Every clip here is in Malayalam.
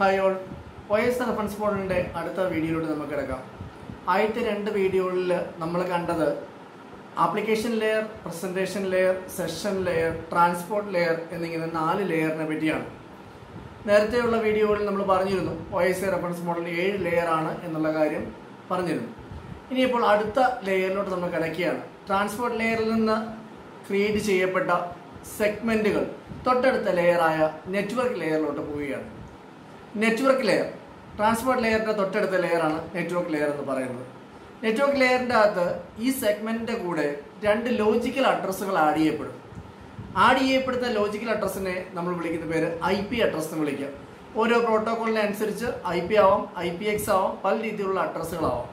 Hi all O S reference ബോർഡിന്റെ അടുത്ത വീഡിയോയിലൂടെ നമുക്ക് കിടക്കാം. ആദ്യത്തെ രണ്ട് വീഡിയോകളിൽ നമ്മൾ കണ്ടത് application layer presentation layer session layer transport layer എന്നിങ്ങനെ നാല് ലെയറിനെ പറ്റിയാണ്. നേരത്തെയുള്ള വീഡിയോകളിൽ നമ്മൾ പറഞ്ഞിരുന്നു ഒ എസ് റെഫറൻസ് മോഡൽ ഏഴ് ലെയർ ആണ് എന്നുള്ള കാര്യം പറഞ്ഞിരുന്നു. ഇനിയിപ്പോൾ അടുത്ത ലെയറിലോട്ട് നമ്മൾ കിടക്കുകയാണ്. ട്രാൻസ്പോർട്ട് ലെയറിൽ നിന്ന് ക്രിയേറ്റ് ചെയ്യപ്പെട്ട സെഗ്മെന്റുകൾ തൊട്ടടുത്ത ലെയറായ നെറ്റ്വർക്ക് ലെയറിലോട്ട് പോവുകയാണ്. നെറ്റ്വർക്ക് ലെയർ ട്രാൻസ്പോർട്ട് ലെയറിന്റെ തൊട്ടടുത്ത ലെയറാണ് നെറ്റ്വർക്ക് ലെയർ എന്ന് പറയുന്നത്. നെറ്റ്വർക്ക് ലെയറിന്റെ അകത്ത് ഈ സെഗ്മെന്റിന്റെ കൂടെ രണ്ട് ലോജിക്കൽ അഡ്രസ്സുകൾ ആഡ് ചെയ്യപ്പെടും. ആഡ് ചെയ്യപ്പെടുന്ന ലോജിക്കൽ അഡ്രസ്സിനെ നമ്മൾ വിളിക്കുന്ന പേര് ഐ പി അഡ്രസ് എന്ന് വിളിക്കാം. ഓരോ പ്രോട്ടോക്കോളിനെ അനുസരിച്ച് ഐ പി ആവാം ഐ പി എക്സ് ആവാം പല രീതിയിലുള്ള അഡ്രസ്സുകളാവാം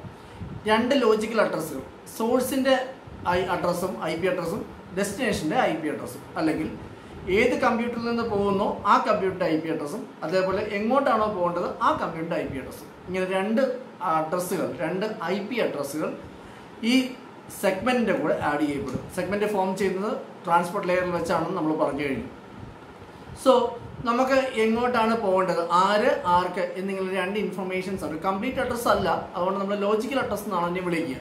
രണ്ട് ലോജിക്കൽ അഡ്രസ്സുകൾ സോഴ്സിന്റെ ഐ അഡ്രസ്സും ഐ പി അഡ്രസ്സും ഡെസ്റ്റിനേഷന്റെ ഐ പി അഡ്രസ്സും അല്ലെങ്കിൽ ഏത് കമ്പ്യൂട്ടറിൽ നിന്ന് പോകുന്നോ ആ കമ്പ്യൂട്ടറിന്റെ ഐ പി അഡ്രസ്സും അതേപോലെ എങ്ങോട്ടാണോ പോകേണ്ടത് ആ കമ്പ്യൂട്ടറിന്റെ ഐ പി അഡ്രസ്സും ഇങ്ങനെ രണ്ട് അഡ്രസ്സുകൾ രണ്ട് ഐ പി അഡ്രസ്സുകൾ ഈ സെഗ്മെന്റിന്റെ കൂടെ ആഡ് ചെയ്യപ്പെടും. സെഗ്മെന്റ് ഫോം ചെയ്യുന്നത് ട്രാൻസ്പോർട്ട് ലെയറിൽ വെച്ചാണെന്ന് നമ്മൾ പറഞ്ഞു കഴിഞ്ഞു. സോ നമുക്ക് എങ്ങോട്ടാണ് പോകേണ്ടത്? ആര് ആർക്ക് എന്നിങ്ങനെ രണ്ട് ഇൻഫർമേഷൻസ് ഉണ്ട് കംപ്ലീറ്റ് അഡ്രസ്സ് അല്ല. അതുകൊണ്ട് നമ്മൾ ലോജിക്കൽ അഡ്രസ്സ് എന്നാണ് അതിനെ വിളിക്കുക.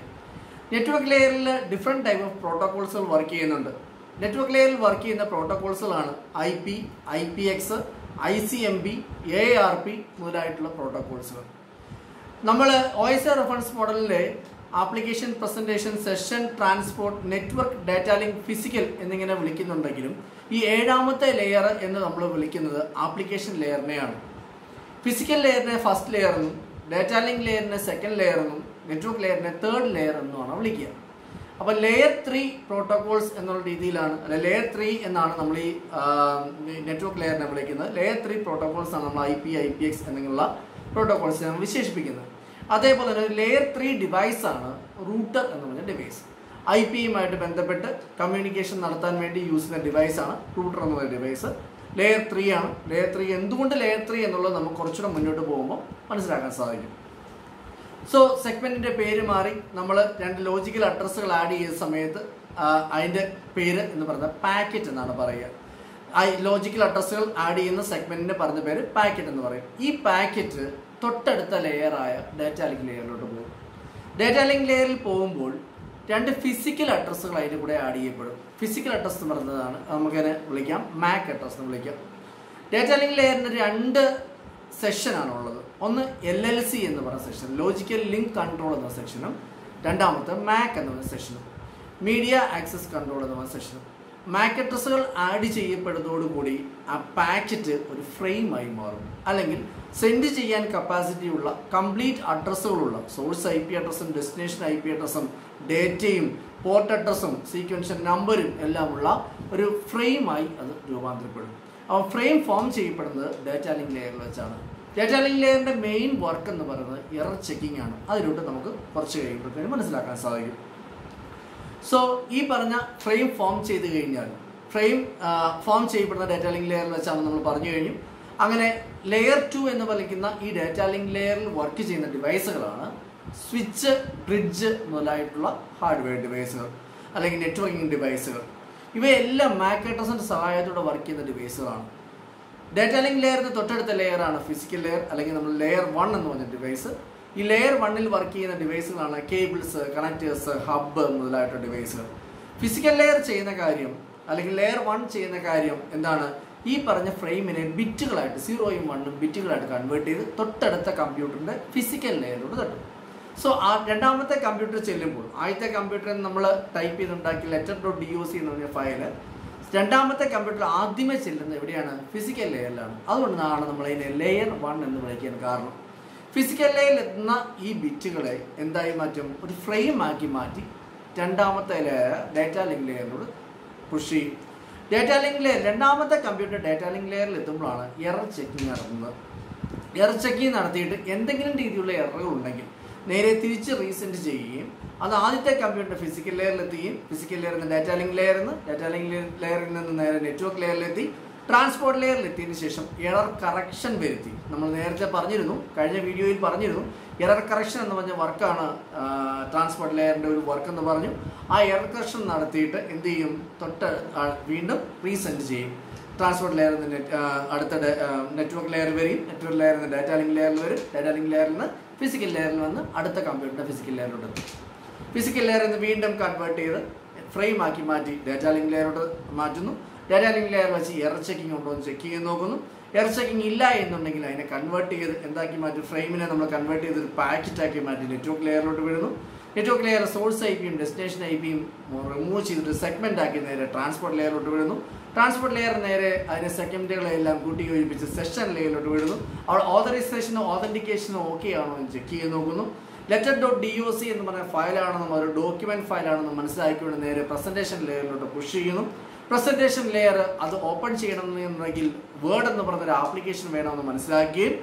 നെറ്റ്വർക്ക് ലെയറിൽ ഡിഫറെന്റ് ടൈപ്പ് ഓഫ് പ്രോട്ടോകോൾസുകൾ വർക്ക് ചെയ്യുന്നുണ്ട്. നെറ്റ്വർക്ക് ലെയറിൽ വർക്ക് ചെയ്യുന്ന പ്രോട്ടോകോൾസുകളാണ് I P I P X I C M B A R P മുതലായിട്ടുള്ള പ്രോട്ടോകോൾസുകൾ നമ്മൾ O S reference മോഡലിലെ application presentation session transport network data link physical എന്നിങ്ങനെ വിളിക്കുന്നുണ്ടെങ്കിലും ഈ ഏഴാമത്തെ ലെയർ എന്ന് നമ്മൾ വിളിക്കുന്നത് ആപ്ലിക്കേഷൻ ലെയറിനെയാണ് ഫിസിക്കൽ ലെയറിനെ ഫസ്റ്റ് ലെയർ എന്നും ഡാറ്റ ലിങ്ക് ലെയറിനെ സെക്കൻഡ് ലെയർ എന്നും നെറ്റ്വർക്ക് ലെയറിനെ തേർഡ് ലെയർ എന്നുമാണ് വിളിക്കുക. അപ്പോൾ ലെയർ ത്രീ പ്രോട്ടോകോൾസ് എന്നുള്ള രീതിയിലാണ് അല്ലെ ലെയർ ത്രീ എന്നാണ് നമ്മൾ ഈ നെറ്റ്വർക്ക് ലെയറിനെ വിളിക്കുന്നത്. ലെയർ ത്രീ പ്രോട്ടോകോൾസ് ആണ് നമ്മൾ I P I P X എന്നിങ്ങനെയുള്ള പ്രോട്ടോകോൾസ് നമ്മൾ വിശേഷിപ്പിക്കുന്നത്. അതേപോലെ തന്നെ ലെയർ ത്രീ ആണ് റൂട്ടർ എന്ന് പറഞ്ഞ ഡിവൈസ് ഐ പിയുമായിട്ട് ബന്ധപ്പെട്ട് കമ്മ്യൂണിക്കേഷൻ നടത്താൻ വേണ്ടി യൂസ് ചെയ്യുന്ന ഡിവൈസ് ആണ് റൂട്ടർ എന്ന് പറയുന്ന ഡിവൈസ് ലെയർ ത്രീ ആണ്. ലെയർ ത്രീ എന്തുകൊണ്ട് ലെയർ ത്രീ എന്നുള്ളത് നമുക്ക് കുറച്ചുകൂടെ മുന്നോട്ട് പോകുമ്പോൾ മനസ്സിലാക്കാൻ സാധിക്കും. സോ സെഗ്മെന്റിന്റെ പേര് മാറി നമ്മൾ രണ്ട് ലോജിക്കൽ അഡ്രസ്സുകൾ ആഡ് ചെയ്ത സമയത്ത് അതിന്റെ പേര് എന്ന് പറയുന്നത് പാക്കറ്റ് എന്നാണ് പറയുക. ഐ ലോജിക്കൽ അഡ്രസ്സുകൾ ആഡ് ചെയ്യുന്ന സെഗ്മെന്റിന്റെ പറഞ്ഞ പേര് പാക്കറ്റ് എന്ന് പറയും. ഈ പാക്കറ്റ് തൊട്ടടുത്ത ലെയറായ ഡാറ്റ ലിങ്ക് ലെയറിലോട്ട് പോകും. ഡാറ്റ ലിങ്ക് ലെയറിൽ പോകുമ്പോൾ രണ്ട് ഫിസിക്കൽ അഡ്രസ്സുകൾ അതിന്റെ കൂടെ ആഡ് ചെയ്യപ്പെടും. ഫിസിക്കൽ അഡ്രസ്സ് എന്ന് പറയുന്നതാണ് നമുക്കതിനെ വിളിക്കാം മാക് അഡ്രസ്സ് എന്ന് വിളിക്കാം. ഡാറ്റ ലിങ്ക് ലെയറിന് രണ്ട് സെഷനാണ് ഉള്ളത്. ഒന്ന് എൽ എൽ സി എന്ന് പറയുന്ന സെക്ഷൻ ലോജിക്കൽ ലിങ്ക് കൺട്രോൾ എന്ന സെക്ഷനും രണ്ടാമത്തെ മാക് എന്ന സെക്ഷനും മീഡിയ ആക്സസ് കൺട്രോൾ എന്ന സെക്ഷനും മാക് അഡ്രസ്സുകൾ ആഡ് ചെയ്യപ്പെടുന്നതോടുകൂടി ആ പാക്കറ്റ് ഒരു ഫ്രെയിമായി മാറും. അല്ലെങ്കിൽ സെൻഡ് ചെയ്യാൻ കപ്പാസിറ്റി ഉള്ള കംപ്ലീറ്റ് അഡ്രസ്സുകളുള്ള സോഴ്സ് ഐ പി അഡ്രസ്സും ഡെസ്റ്റിനേഷൻ ഐ പി അഡ്രസ്സും ഡേറ്റയും പോർട്ട് അഡ്രസ്സും സീക്വൻഷൻ നമ്പരും എല്ലാമുള്ള ഒരു ഫ്രെയിമായി അത് രൂപാന്തരപ്പെടും. അപ്പോൾ ഫ്രെയിം ഫോം ചെയ്യപ്പെടുന്നത് ഡാറ്റ ലിങ്ക് ലെയറിൽ വെച്ചാണ്. ഡാറ്റ ലിങ്ക് ലെയറിന്റെ മെയിൻ വർക്ക് എന്ന് പറയുന്നത് എറർ ചെക്കിംഗ് ആണ്. അതിലോട്ട് നമുക്ക് കുറച്ച് കഴിയുമ്പോഴത്തേനും മനസ്സിലാക്കാൻ സാധിക്കും. സോ ഈ പറഞ്ഞ ഫ്രെയിം ഫോം ചെയ്ത് കഴിഞ്ഞാൽ ഫ്രെയിം ഫോം ചെയ്യപ്പെടുന്ന ഡേറ്റാ ലിങ്ക് ലെയറിൽ വെച്ചാണ് നമ്മൾ പറഞ്ഞു കഴിഞ്ഞു. അങ്ങനെ ലെയർ ടു എന്ന് വിളിക്കുന്ന ഈ ഡേറ്റാ ലിങ്ക് ലെയറിൽ വർക്ക് ചെയ്യുന്ന ഡിവൈസുകളാണ് സ്വിച്ച് ബ്രിഡ്ജ് മുതലായിട്ടുള്ള ഹാർഡ്വെയർ ഡിവൈസുകൾ അല്ലെങ്കിൽ നെറ്റ്വർക്കിംഗ് ഡിവൈസുകൾ ഇവയെല്ലാം മാക് അഡ്രസിന്റെ സഹായത്തോടെ വർക്ക് ചെയ്യുന്ന ഡിവൈസുകളാണ് ഡാറ്റ ലിങ്ക് ലെയറിന് തൊട്ടടുത്ത ലെയറാണ് ഫിസിക്കൽ ലെയർ അല്ലെങ്കിൽ നമ്മൾ ലെയർ വൺ എന്ന് പറഞ്ഞ ഡിവൈസ് ഈ ലെയർ വണ്ണിൽ വർക്ക് ചെയ്യുന്ന ഡിവൈസുകളാണ് കേബിൾസ് കണക്ടേഴ്സ് ഹബ്ബ് മുതലായിട്ടുള്ള ഡിവൈസുകൾ ഫിസിക്കൽ ലെയർ ചെയ്യുന്ന കാര്യം അല്ലെങ്കിൽ ലെയർ വൺ ചെയ്യുന്ന കാര്യം എന്താണ്? ഈ പറഞ്ഞ ഫ്രെയിമിനെ ബിറ്റുകളായിട്ട് സീറോയും വണ്ണും ബിറ്റുകളായിട്ട് കൺവേർട്ട് ചെയ്ത് തൊട്ടടുത്ത കമ്പ്യൂട്ടറിന്റെ ഫിസിക്കൽ ലെയറിലൂടെ തട്ടും. സോ ആ രണ്ടാമത്തെ കമ്പ്യൂട്ടർ ചെല്ലുമ്പോൾ ആദ്യത്തെ കമ്പ്യൂട്ടറിൽ നമ്മൾ type ചെയ്തുണ്ടാക്കിയ letter dot D O C എന്ന് പറഞ്ഞ ഫയൽ രണ്ടാമത്തെ കമ്പ്യൂട്ടർ ആദ്യമേ ചെല്ലുന്നത് എവിടെയാണ്? ഫിസിക്കൽ ലെയറിലാണ് അതുകൊണ്ടാണ് നമ്മൾ അതിനെ ലെയർ വൺ എന്ന് വിളിക്കാൻ കാരണം. ഫിസിക്കൽ ലെയറിൽ എത്തുന്ന ഈ ബിറ്റുകളെ എന്തായി മാറ്റും? ഒരു ഫ്രെയിം ആക്കി മാറ്റി രണ്ടാമത്തെ ലെയർ ഡാറ്റ ലിങ്ക് ലെയറിനോട് പുഷ് ചെയ്യും. ഡാറ്റ ലിങ്ക് ലെയർ രണ്ടാമത്തെ കമ്പ്യൂട്ടർ ഡാറ്റ ലിങ്ക് ലെയറിൽ എത്തുമ്പോഴാണ് എറർ ചെക്കിങ് നടത്തുന്നത്. എറർ ചെക്കിങ് നടത്തിയിട്ട് എന്തെങ്കിലും രീതിയിലുള്ള എററുകൾ ഉണ്ടെങ്കിൽ നേരെ തിരിച്ച് റീസെൻഡ് ചെയ്യുകയും അത് ആദ്യത്തെ കമ്പ്യൂട്ടർ ഫിസിക്കൽ ലെയറിൽ എത്തുകയും ഫിസിക്കൽ ലെയറിൽ നിന്ന് ഡാറ്റ ലിങ്ക് ലെയറിൽ നിന്ന് ഡാറ്റ ലിങ്ക് ലെയറിൽ നിന്ന് നേരെ നെറ്റ്വർക്ക് ലെയറിലെത്തി ട്രാൻസ്പോർട്ട് ലെയറിൽ എത്തിയതിനു ശേഷം എറർ കറക്ഷൻ വരുത്തി. നമ്മൾ നേരത്തെ പറഞ്ഞിരുന്നു കഴിഞ്ഞ വീഡിയോയിൽ പറഞ്ഞിരുന്നു എറർ കറക്ഷൻ എന്ന് പറഞ്ഞ വർക്കാണ് ട്രാൻസ്പോർട്ട് ലെയറിന്റെ ഒരു വർക്ക് എന്ന് പറഞ്ഞു. ആ എറർ കറക്ഷൻ നടത്തിയിട്ട് എന്ത് ചെയ്യും? തൊട്ട് വീണ്ടും റീസെൻഡ് ചെയ്യും. ട്രാൻസ്പോർട്ട് ലെയറിൽ നിന്ന് അടുത്ത നെറ്റ്വർക്ക് ലെയറിൽ വരും നെറ്റ്വർക്ക് ലെയറിൽ നിന്ന് ഡാറ്റ ലിങ്ക് ലെയറിൽ വരും. ഡാറ്റ ലിങ്ക് ലെയറിൽ നിന്ന് ഫിസിക്കൽ ലെയറിൽ വന്ന് അടുത്ത കമ്പ്യൂട്ടറിന്റെ ഫിസിക്കൽ ലെയറിലോട്ട് എത്തും. ഫിസിക്കൽ ലെയറിൽ നിന്ന് വീണ്ടും കൺവേർട്ട് ചെയ്ത് ഫ്രെയിം ആക്കി മാറ്റി ഡാറ്റാ ലിങ്ക് ലെയറോട്ട് മാറ്റുന്നു. ഡാറ്റാ ലിങ്ക് ലെയർ വെച്ച് എറർ ചെക്കിംഗ് ഉണ്ടോ എന്ന് ചെക്ക് ചെയ്ത് നോക്കുന്നു. എറർ ചെക്കിംഗ് ഇല്ല എന്നുണ്ടെങ്കിൽ അതിനെ കൺവേർട്ട് ചെയ്ത് എന്താക്കി മാറ്റി? ഫ്രെയിമിനെ നമ്മൾ കൺവേർട്ട് ചെയ്ത് ഒരു പാക്കറ്റ് ആക്കി മാറ്റി നെറ്റ്വർക്ക് ലെയറിലോട്ട് വിടുന്നു. നെറ്റ്വർക്ക് ക്ലിയർ സോഴ്സ് ഐ പിയും ഡെസ്റ്റിനേഷൻ ഐ പിയും റിമൂവ് ചെയ്തിട്ട് സെഗ്മെന്റ് ആക്കി നേരെ ട്രാൻസ്പോർട്ട് ലെയറിലോട്ട് വിടുന്നു. ട്രാൻസ്പോർട്ട് ലെയർ നേരെ അതിന്റെ സെഗ്മെന്റുകളെല്ലാം കൂട്ടി യോജിപ്പിച്ച് സെഷൻ ലെയറിലോട്ട് വിടുന്നു. അവിടെ ഓതറൈസേഷനോ ഓതന്റിക്കേഷനോ ഓക്കെ ആണോ എന്ന് ചെക്ക് ചെയ്ത് നോക്കുന്നു. Letter dot D O C എന്ന് പറഞ്ഞ ഫയലാണെന്നും ഒരു ഡോക്യുമെന്റ് ഫയലാണെന്നും മനസ്സിലാക്കിക്കൊണ്ട് നേരെ പ്രസന്റേഷൻ ലെയറിലോട്ട് പുഷ് ചെയ്യുന്നു. പ്രസന്റേഷൻ ലെയർ അത് ഓപ്പൺ ചെയ്യണമെന്നുണ്ടെങ്കിൽ വേർഡ് എന്ന് പറഞ്ഞൊരു ആപ്ലിക്കേഷൻ വേണമെന്ന് മനസ്സിലാക്കുകയും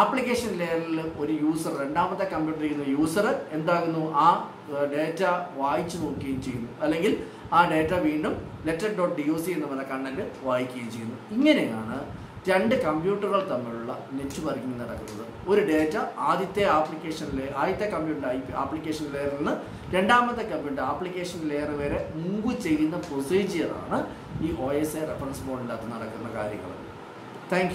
ആപ്ലിക്കേഷൻ ലെയറിൽ ഒരു യൂസർ രണ്ടാമത്തെ കമ്പ്യൂട്ടർ ചെയ്യുന്ന യൂസർ എന്താകുന്നു? ആ ഡേറ്റ വായിച്ചു നോക്കുകയും ചെയ്യുന്നു. അല്ലെങ്കിൽ ആ ഡേറ്റ വീണ്ടും letter dot D O C എന്ന് പറഞ്ഞ കണ്ടന്റ് വായിക്കുകയും ചെയ്യുന്നു. ഇങ്ങനെയാണ് രണ്ട് കമ്പ്യൂട്ടറുകൾ തമ്മിലുള്ള നെറ്റ് വർക്കിംഗ് നടക്കുന്നത്. ഒരു ഡേറ്റ ആദ്യത്തെ ആപ്ലിക്കേഷൻ ലെയർ ആദ്യത്തെ കമ്പ്യൂട്ടർ ആപ്ലിക്കേഷൻ ലെയറിൽ നിന്ന് രണ്ടാമത്തെ കമ്പ്യൂട്ടർ ആപ്ലിക്കേഷൻ ലെയർ വരെ മൂവ് ചെയ്യുന്ന പ്രൊസീജിയറാണ് ഈ ഒ എസ് എ റെഫറൻസ് അകത്ത് നടക്കുന്ന കാര്യങ്ങൾ. താങ്ക്